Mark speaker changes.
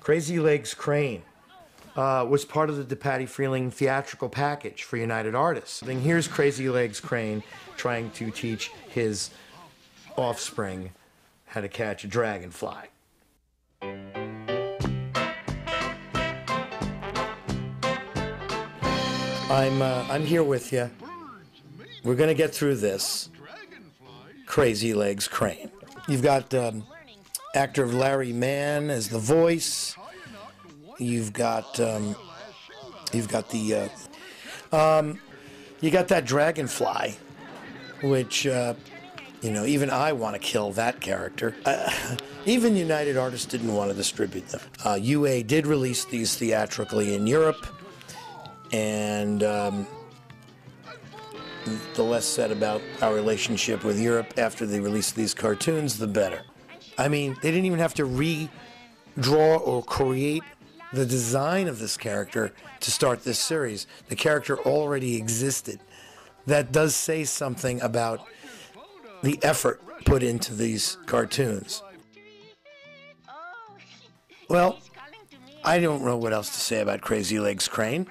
Speaker 1: Crazy Legs Crane uh, was part of the DePatie Freleng theatrical package for United Artists. And here's Crazy Legs Crane trying to teach his offspring how to catch a dragonfly. I'm uh, I'm here with you. We're gonna get through this. Crazy Legs Crane. You've got um, actor Larry Mann as the voice. You've got um, you've got the uh, um, you got that dragonfly, which uh, you know even I want to kill that character. Uh, even United Artists didn't want to distribute them. Uh, UA did release these theatrically in Europe, and um, the less said about our relationship with Europe after they released these cartoons, the better. I mean, they didn't even have to redraw or create the design of this character to start this series. The character already existed. That does say something about the effort put into these cartoons. Well, I don't know what else to say about Crazy Legs Crane.